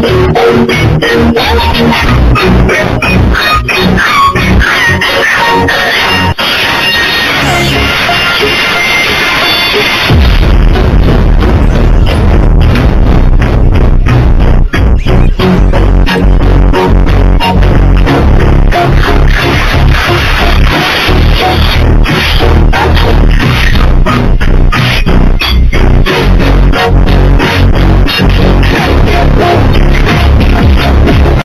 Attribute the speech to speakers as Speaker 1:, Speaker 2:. Speaker 1: I'm going to go to bed.